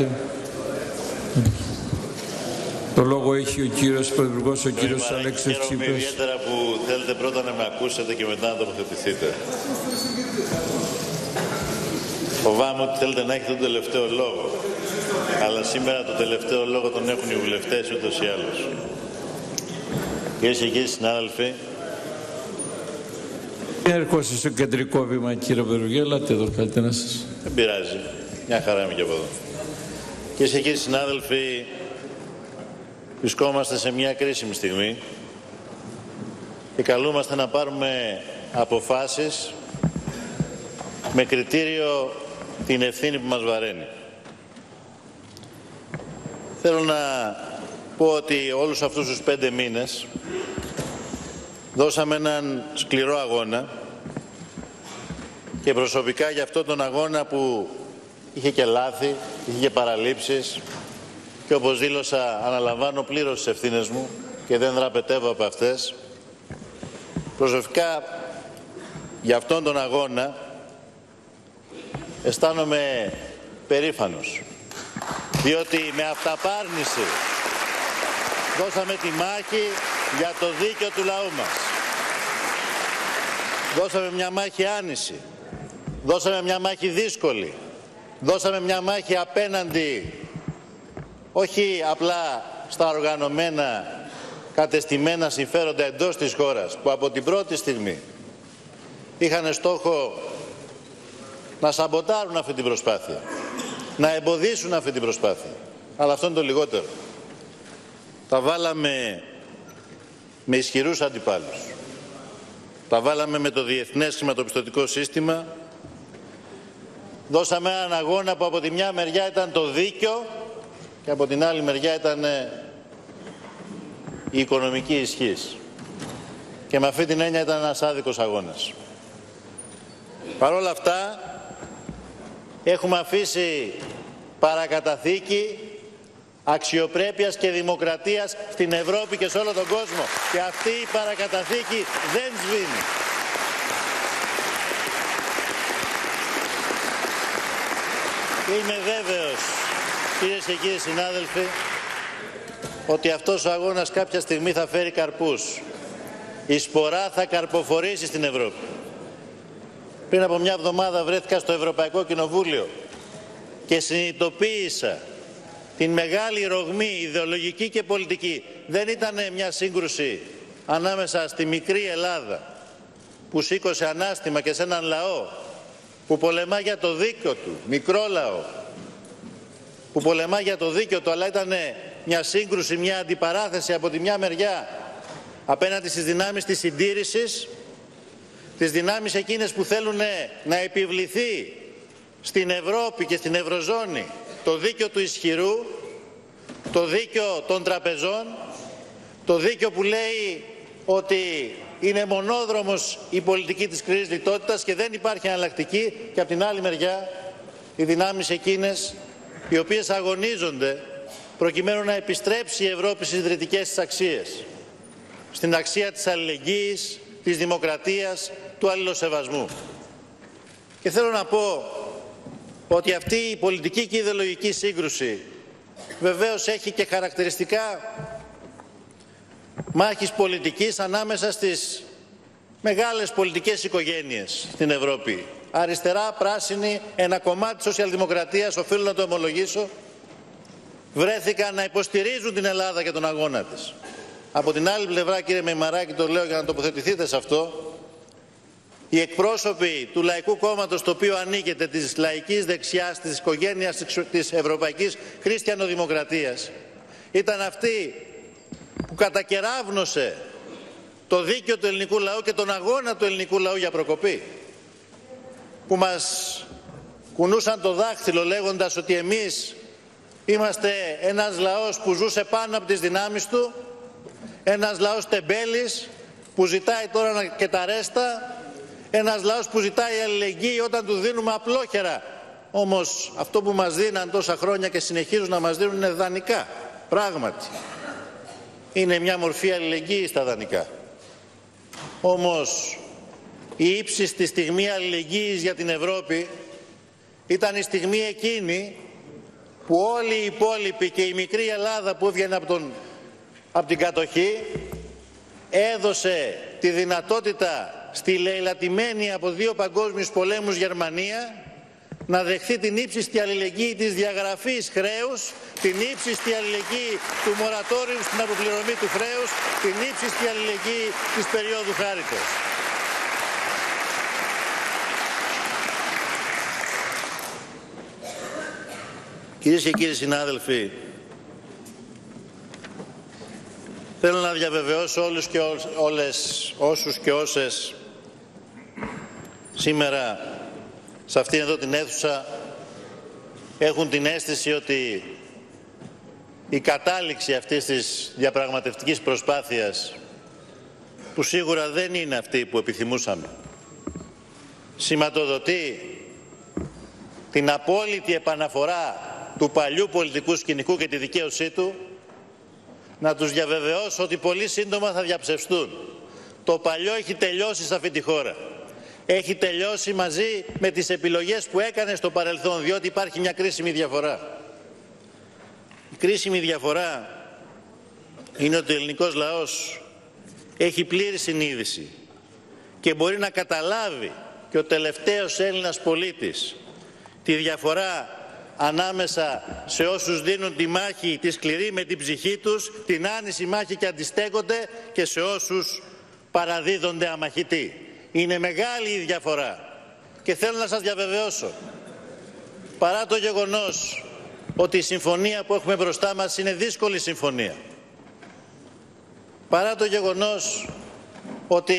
Ελάτε. Το λόγο έχει ο κύριος Πρωθυπουργός, ο κύριος Αλέξης Χαίρομαι Τσίπρας. ιδιαίτερα που θέλετε πρώτα να με ακούσετε και μετά να τοποθετηθείτε. Φοβάμαι ότι θέλετε να έχετε τον τελευταίο λόγο. Αλλά σήμερα το τελευταίο λόγο τον έχουν οι βουλευτές ούτως ή άλλως. Κυρίες και κύριοι συνάδελφοι, Μην ερχόσαστε στο κεντρικό βήμα κύριε Πρωθυπουργέ, ελάτε εδώ καλύτερα να σας. δεν πειράζει. Μια χαρά είμαι και από εδώ. Κυρίε και κύριοι συνάδελφοι, βρισκόμαστε σε μια κρίσιμη στιγμή και καλούμαστε να πάρουμε αποφάσεις με κριτήριο την ευθύνη που μας βαραίνει. Θέλω να πω ότι όλους αυτούς τους πέντε μήνες δώσαμε έναν σκληρό αγώνα και προσωπικά για αυτόν τον αγώνα που είχε και λάθη, είχε και παραλήψεις και όπως δήλωσα αναλαμβάνω πλήρως τις ευθύνες μου και δεν δραπετεύω από αυτές. Προσωπικά για αυτόν τον αγώνα αισθάνομαι περήφανος διότι με αυταπάρνηση δώσαμε τη μάχη για το δίκαιο του λαού μας. Δώσαμε μια μάχη άνηση. Δώσαμε μια μάχη δύσκολη. Δώσαμε μια μάχη απέναντι όχι απλά στα οργανωμένα κατεστημένα συμφέροντα εντός της χώρας που από την πρώτη στιγμή είχαν στόχο να σαμποτάρουν αυτή την προσπάθεια, να εμποδίσουν αυτή την προσπάθεια. Αλλά αυτό είναι το λιγότερο. Τα βάλαμε με ισχυρούς αντιπάλους. Τα βάλαμε με το διεθνές χρηματοπιστωτικό σύστημα. Δώσαμε έναν αγώνα που από τη μια μεριά ήταν το δίκιο και από την άλλη μεριά ήταν ε, η οικονομική ισχύς. Και με αυτή την έννοια ήταν ένας άδικος αγώνας. Παρ' όλα αυτά έχουμε αφήσει παρακαταθήκη αξιοπρέπειας και δημοκρατίας στην Ευρώπη και σε όλο τον κόσμο. Και αυτή η παρακαταθήκη δεν σβήνει. Είμαι βέβαιος, κυρίες και κύριοι συνάδελφοι, ότι αυτός ο αγώνας κάποια στιγμή θα φέρει καρπούς. Η σπορά θα καρποφορήσει στην Ευρώπη. Πριν από μια εβδομάδα βρέθηκα στο Ευρωπαϊκό Κοινοβούλιο και συνειδητοποίησα την μεγάλη ρογμή ιδεολογική και πολιτική. Δεν ήταν μια σύγκρουση ανάμεσα στη μικρή Ελλάδα που σήκωσε ανάστημα και σε έναν λαό που πολεμά για το δίκιο του, μικρό λαό, που πολεμά για το δίκιο του, αλλά ήταν μια σύγκρουση, μια αντιπαράθεση από τη μια μεριά απέναντι στις δυνάμεις της συντήρησης, τις δυνάμεις εκείνες που θέλουν να επιβληθεί στην Ευρώπη και στην Ευρωζώνη το δίκαιο του ισχυρού, το δίκαιο των τραπεζών, το δίκαιο που λέει ότι είναι μονόδρομος η πολιτική της κρίσης λιτότητας και δεν υπάρχει αναλλακτική και από την άλλη μεριά οι δυνάμεις εκείνες οι οποίες αγωνίζονται προκειμένου να επιστρέψει η Ευρώπη στις ιδρυτικές της αξίες, στην αξία της αλληλεγγύης, της δημοκρατίας, του αλληλοσεβασμού. Και θέλω να πω ότι αυτή η πολιτική και ιδεολογική σύγκρουση βεβαίως έχει και χαρακτηριστικά μάχης πολιτικής ανάμεσα στις μεγάλες πολιτικές οικογένειες στην Ευρώπη. Αριστερά, πράσινη, ένα κομμάτι της σοσιαλδημοκρατίας, οφείλω να το ομολογήσω, βρέθηκαν να υποστηρίζουν την Ελλάδα και τον αγώνα της. Από την άλλη πλευρά, κύριε Μεϊμαράκη, το λέω για να τοποθετηθείτε σε αυτό, οι εκπρόσωποι του Λαϊκού Κόμματος, το οποίο ανήκεται της λαϊκής δεξιάς, της οικογένειας της Ευρωπαϊκής Χριστιανοδημοκρατίας, ήταν αυτοί που κατακεράβνωσε το δίκαιο του ελληνικού λαού και τον αγώνα του ελληνικού λαού για προκοπή. Που μας κουνούσαν το δάχτυλο λέγοντας ότι εμείς είμαστε ένας λαός που ζούσε πάνω από τις δυνάμεις του, ένας λαός τεμπέλης που ζητάει τώρα και τα ρέστα, ένας λαός που ζητάει αλληλεγγύη όταν του δίνουμε απλόχερα. Όμως αυτό που μας δίναν τόσα χρόνια και συνεχίζουν να μας δίνουν είναι δανεικά. Πράγματι. Είναι μια μορφή αλληλεγγύης τα δανεικά. Όμως η ύψιστη στιγμή αλληλεγγύης για την Ευρώπη ήταν η στιγμή εκείνη που όλοι οι υπόλοιποι και η μικρή Ελλάδα που έβγαινε από, τον, από την κατοχή έδωσε τη δυνατότητα στη λαιλατημένη από δύο παγκόσμιους πολέμους Γερμανία να δεχθεί την ύψιστη αλληλεγγύη της διαγραφής χρέους, την ύψιστη αλληλεγγύη του μορατόριου στην αποπληρωμή του χρέους, την ύψιστη αλληλεγγύη της περίοδου χάριτος. Κυρίες και κύριοι συνάδελφοι, θέλω να διαβεβαιώσω όλους και όλες, όσους και όσες σήμερα σε αυτήν εδώ την αίθουσα έχουν την αίσθηση ότι η κατάληξη αυτής της διαπραγματευτικής προσπάθειας που σίγουρα δεν είναι αυτή που επιθυμούσαμε σηματοδοτεί την απόλυτη επαναφορά του παλιού πολιτικού σκηνικού και τη δικαίωσή του να τους διαβεβαιώσω ότι πολύ σύντομα θα διαψευστούν. Το παλιό έχει τελειώσει σε αυτή τη χώρα. Έχει τελειώσει μαζί με τις επιλογές που έκανε στο παρελθόν, διότι υπάρχει μια κρίσιμη διαφορά. Η κρίσιμη διαφορά είναι ότι ο ελληνικός λαός έχει πλήρη συνείδηση και μπορεί να καταλάβει και ο τελευταίος Έλληνας πολίτης τη διαφορά ανάμεσα σε όσους δίνουν τη μάχη τη σκληρή με την ψυχή τους, την άνηση μάχη και αντιστέκονται και σε όσους παραδίδονται αμαχητοί. Είναι μεγάλη η διαφορά και θέλω να σας διαβεβαιώσω παρά το γεγονός ότι η συμφωνία που έχουμε μπροστά μας είναι δύσκολη συμφωνία παρά το γεγονός ότι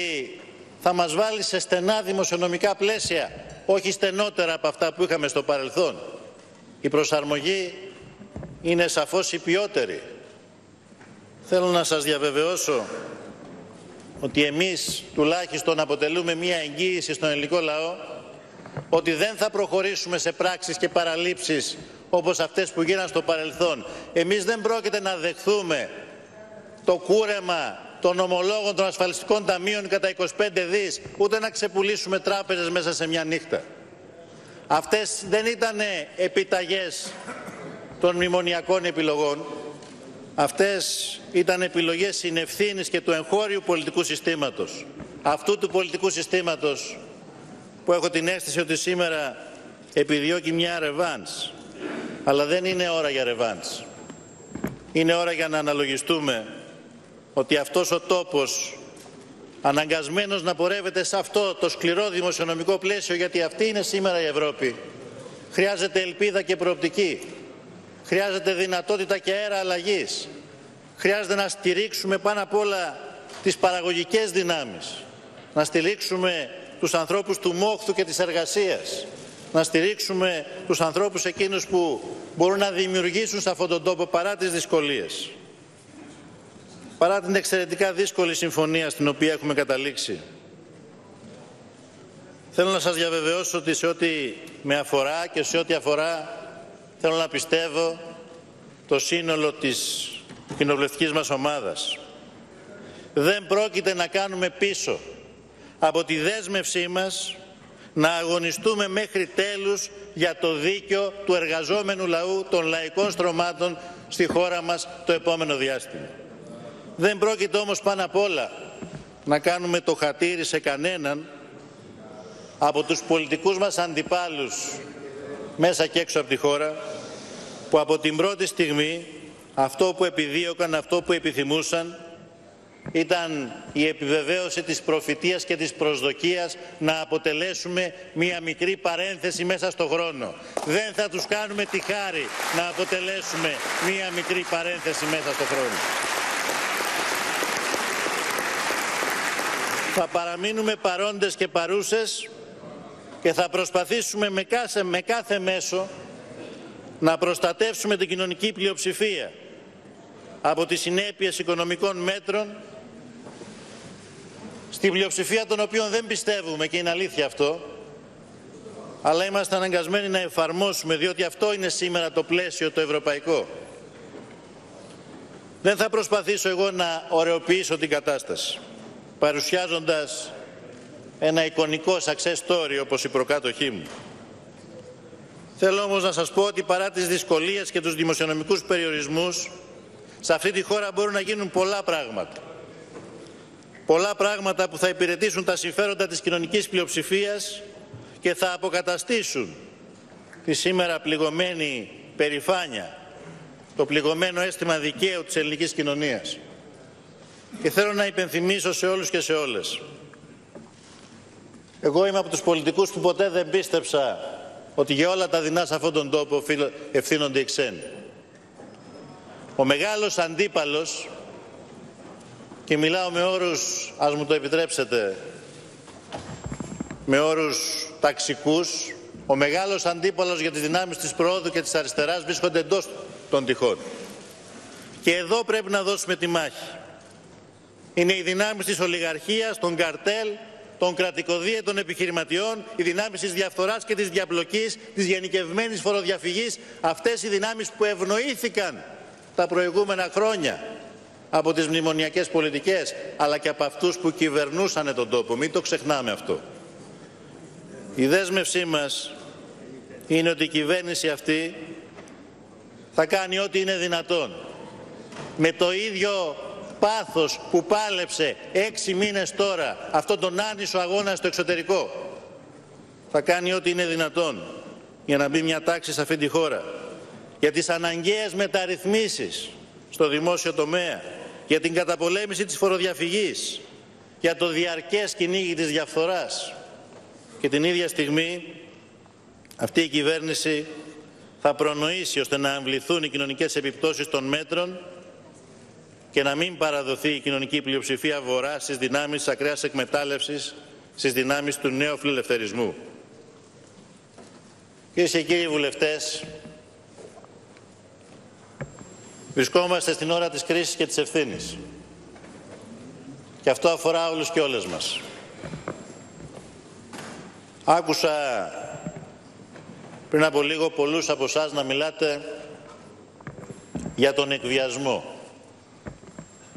θα μας βάλει σε στενά δημοσιονομικά πλαίσια όχι στενότερα από αυτά που είχαμε στο παρελθόν η προσαρμογή είναι σαφώς η ποιότερη. Θέλω να σας διαβεβαιώσω ότι εμείς τουλάχιστον αποτελούμε μία εγγύηση στον ελληνικό λαό ότι δεν θα προχωρήσουμε σε πράξεις και παραλήψεις όπως αυτές που γίναν στο παρελθόν. Εμείς δεν πρόκειται να δεχθούμε το κούρεμα των ομολόγων των ασφαλιστικών ταμείων κατά 25 δις, ούτε να ξεπουλήσουμε τράπεζες μέσα σε μια νύχτα. Αυτές δεν ήταν επιταγές των μνημονιακών επιλογών. Αυτές ήταν επιλογές συνευθύνης και του εγχώριου πολιτικού συστήματος. Αυτού του πολιτικού συστήματος που έχω την αίσθηση ότι σήμερα επιδιώκει μια ρεβάνς. Αλλά δεν είναι ώρα για ρεβάνς. Είναι ώρα για να αναλογιστούμε ότι αυτός ο τόπος αναγκασμένος να πορεύεται σε αυτό το σκληρό δημοσιονομικό πλαίσιο γιατί αυτή είναι σήμερα η Ευρώπη. Χρειάζεται ελπίδα και προοπτική. Χρειάζεται δυνατότητα και αέρα αλλαγής. Χρειάζεται να στηρίξουμε πάνω απ' όλα τις παραγωγικές δυνάμεις. Να στηρίξουμε τους ανθρώπους του μόχθου και της εργασίας. Να στηρίξουμε τους ανθρώπους εκείνους που μπορούν να δημιουργήσουν σε αυτόν τον τόπο παρά τις δυσκολίες παρά την εξαιρετικά δύσκολη συμφωνία στην οποία έχουμε καταλήξει. Θέλω να σας διαβεβαιώσω ότι σε ό,τι με αφορά και σε ό,τι αφορά θέλω να πιστεύω το σύνολο της κοινοβουλευτικής μας ομάδας. Δεν πρόκειται να κάνουμε πίσω από τη δέσμευσή μας να αγωνιστούμε μέχρι τέλους για το δίκιο του εργαζόμενου λαού των λαϊκών στρωμάτων στη χώρα μας το επόμενο διάστημα. Δεν πρόκειται όμως πάνω απ' όλα να κάνουμε το χατήρι σε κανέναν από τους πολιτικούς μας αντιπάλους μέσα και έξω από τη χώρα που από την πρώτη στιγμή αυτό που επιδίωκαν, αυτό που επιθυμούσαν ήταν η επιβεβαίωση της προφητείας και της προσδοκίας να αποτελέσουμε μία μικρή παρένθεση μέσα στο χρόνο. Δεν θα τους κάνουμε τη χάρη να αποτελέσουμε μία μικρή παρένθεση μέσα στο χρόνο. θα παραμείνουμε παρόντες και παρούσες και θα προσπαθήσουμε με κάθε, με κάθε μέσο να προστατεύσουμε την κοινωνική πλειοψηφία από τις συνέπειες οικονομικών μέτρων στην πλειοψηφία των οποίων δεν πιστεύουμε και είναι αλήθεια αυτό αλλά είμαστε αναγκασμένοι να εφαρμόσουμε διότι αυτό είναι σήμερα το πλαίσιο το ευρωπαϊκό. Δεν θα προσπαθήσω εγώ να ωρεοποιήσω την κατάσταση παρουσιάζοντας ένα εικονικό success story όπως η προκάτοχή μου. Θέλω όμως να σας πω ότι παρά τις δυσκολίες και τους δημοσιονομικούς περιορισμούς, σε αυτή τη χώρα μπορούν να γίνουν πολλά πράγματα. Πολλά πράγματα που θα υπηρετήσουν τα συμφέροντα της κοινωνικής πλειοψηφίας και θα αποκαταστήσουν τη σήμερα πληγωμένη περηφάνεια, το πληγωμένο αίσθημα δικαίου της ελληνικής κοινωνίας. Και θέλω να υπενθυμίσω σε όλους και σε όλες. Εγώ είμαι από τους πολιτικούς που ποτέ δεν πίστεψα ότι για όλα τα δεινά σε αυτόν τον τόπο ευθύνονται οι ξένοι. Ο μεγάλος αντίπαλος, και μιλάω με όρους, ας μου το επιτρέψετε, με όρους ταξικούς, ο μεγάλος αντίπαλος για τις δυνάμεις της πρόοδου και της αριστεράς βρίσκονται εντός των τυχών. Και εδώ πρέπει να δώσουμε τη μάχη. Είναι οι δυνάμεις της ολιγαρχίας, των καρτέλ, των κρατικοδίαιτων επιχειρηματιών, οι δυνάμεις της διαφθοράς και της διαπλοκής, της γενικευμένης φοροδιαφυγής, αυτές οι δυνάμεις που ευνοήθηκαν τα προηγούμενα χρόνια από τις μνημονιακές πολιτικές, αλλά και από αυτούς που κυβερνούσαν τον τόπο. Μην το ξεχνάμε αυτό. Η δέσμευσή μας είναι ότι η κυβέρνηση αυτή θα κάνει ό,τι είναι δυνατόν. Με το ίδιο πάθος που πάλεψε έξι μήνες τώρα αυτόν τον άνισο αγώνα στο εξωτερικό. Θα κάνει ό,τι είναι δυνατόν για να μπει μια τάξη σε αυτή τη χώρα. Για τις αναγκαίες μεταρρυθμίσεις στο δημόσιο τομέα. Για την καταπολέμηση της φοροδιαφυγής. Για το διαρκές κυνήγι της διαφθοράς. Και την ίδια στιγμή αυτή η κυβέρνηση θα προνοήσει ώστε να αμβληθούν οι κοινωνικές επιπτώσεις των μέτρων και να μην παραδοθεί η κοινωνική πλειοψηφία βορρά στις δυνάμεις της ακραίας εκμετάλλευσης, στις δυνάμεις του νέου φιλελευθερισμού. Κυρίες και κύριοι βουλευτές, βρισκόμαστε στην ώρα της κρίσης και της ευθύνης. Και αυτό αφορά όλους και όλες μας. Άκουσα πριν από λίγο πολλούς από εσάς να μιλάτε για τον εκβιασμό.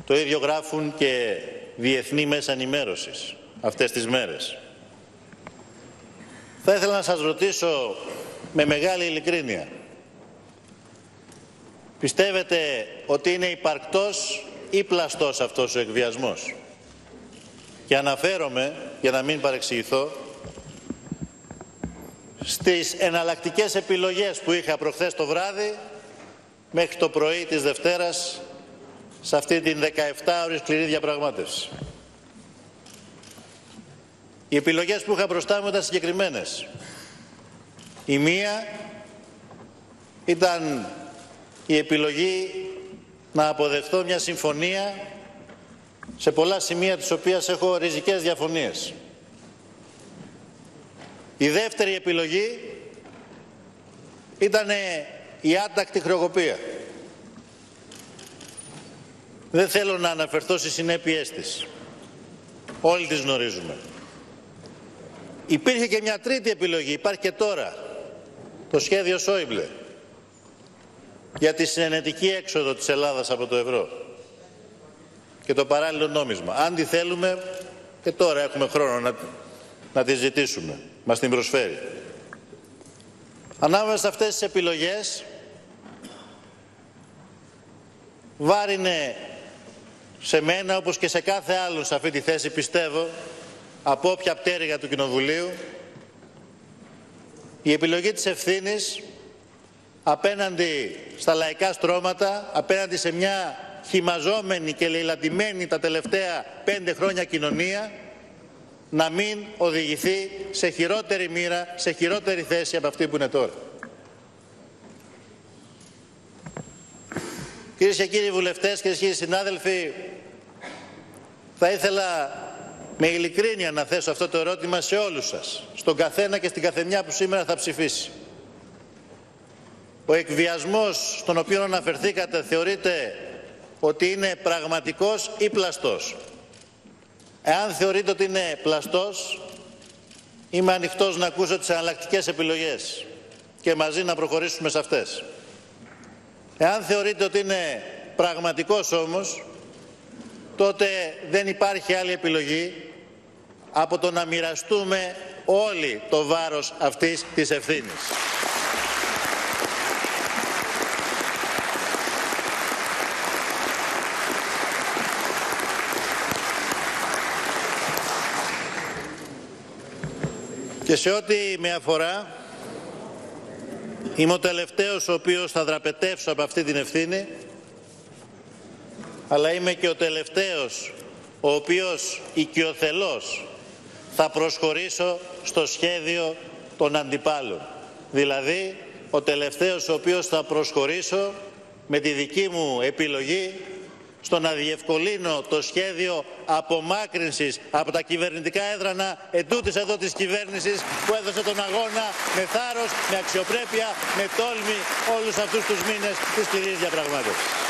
Το ίδιο γράφουν και διεθνή μέσα ενημέρωσης αυτές τις μέρες. Θα ήθελα να σας ρωτήσω με μεγάλη ειλικρίνεια. Πιστεύετε ότι είναι υπαρκτός ή πλαστός αυτός ο εκβιασμός; Και αναφέρομαι, για να μην παρεξηγηθώ, στις εναλλακτικές επιλογές που είχα προχθές το βράδυ μέχρι το πρωί της Δευτέρας σε αυτή την 17ωρη σκληρή διαπραγμάτευση. Οι επιλογές που είχα μπροστά μου ήταν συγκεκριμένες. Η μία ήταν η επιλογή να αποδεχτώ μια συμφωνία σε πολλά σημεία της οποίας έχω ριζικές διαφωνίες. Η δεύτερη επιλογή ήταν η άτακτη χρεοκοπία. Δεν θέλω να αναφερθώ στις συνέπειές της. Όλοι τις γνωρίζουμε. Υπήρχε και μια τρίτη επιλογή, υπάρχει και τώρα. Το σχέδιο Σόιμπλε για τη συνενετική έξοδο της Ελλάδας από το ευρώ και το παράλληλο νόμισμα. Αν τη θέλουμε και τώρα έχουμε χρόνο να, να τη ζητήσουμε. Μας την προσφέρει. Ανάμεσα σε αυτές τις επιλογές βάρινε σε μένα όπως και σε κάθε άλλο σε αυτή τη θέση πιστεύω από όποια πτέρυγα του Κοινοβουλίου η επιλογή της ευθύνης απέναντι στα λαϊκά στρώματα, απέναντι σε μια χυμαζόμενη και λαιλατημένη τα τελευταία πέντε χρόνια κοινωνία να μην οδηγηθεί σε χειρότερη μοίρα, σε χειρότερη θέση από αυτή που είναι τώρα. Κυρίες και κύριοι βουλευτές, και κύριοι συνάδελφοι, θα ήθελα με ειλικρίνεια να θέσω αυτό το ερώτημα σε όλους σας, στον καθένα και στην καθεμιά που σήμερα θα ψηφίσει. Ο εκβιασμός στον οποίο αναφερθήκατε θεωρείτε ότι είναι πραγματικός ή πλαστός; Εάν θεωρείτε ότι είναι πλαστός, είμαι ανοιχτός να ακούσω τις αναλλακτικέ επιλογές και μαζί να προχωρήσουμε σε αυτές. Εάν θεωρείτε ότι είναι πραγματικός όμως, τότε δεν υπάρχει άλλη επιλογή από το να μοιραστούμε όλοι το βάρος αυτής της ευθύνης. Και σε ό,τι με αφορά, είμαι ο τελευταίος ο οποίος θα δραπετεύσω από αυτή την ευθύνη αλλά είμαι και ο τελευταίος ο οποίος οικειοθελώς θα προσχωρήσω στο σχέδιο των αντιπάλων. Δηλαδή, ο τελευταίος ο οποίος θα προσχωρήσω με τη δική μου επιλογή στο να διευκολύνω το σχέδιο απομάκρυνσης από τα κυβερνητικά έδρανα ετούτης εδώ της κυβέρνησης που έδωσε τον αγώνα με θάρρος, με αξιοπρέπεια, με τόλμη όλους αυτούς τους μήνες της σκληρής διαπραγμάτευσης.